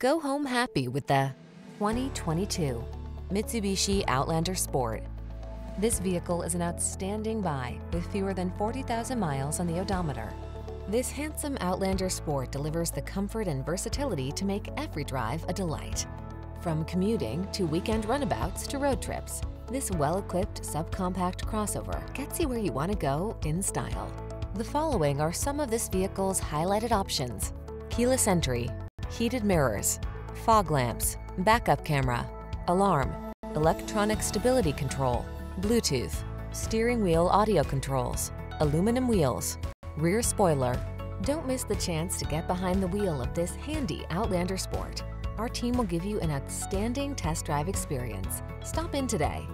Go home happy with the 2022 Mitsubishi Outlander Sport. This vehicle is an outstanding buy with fewer than 40,000 miles on the odometer. This handsome Outlander Sport delivers the comfort and versatility to make every drive a delight. From commuting to weekend runabouts to road trips, this well-equipped subcompact crossover gets you where you want to go in style. The following are some of this vehicle's highlighted options. Keyless entry, heated mirrors, fog lamps, backup camera, alarm, electronic stability control, Bluetooth, steering wheel audio controls, aluminum wheels, rear spoiler. Don't miss the chance to get behind the wheel of this handy Outlander Sport. Our team will give you an outstanding test drive experience. Stop in today.